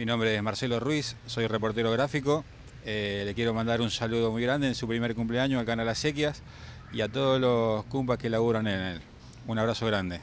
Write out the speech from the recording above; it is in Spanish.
Mi nombre es Marcelo Ruiz, soy reportero gráfico. Eh, le quiero mandar un saludo muy grande en su primer cumpleaños al canal Acequias y a todos los cumpas que laburan en él. Un abrazo grande.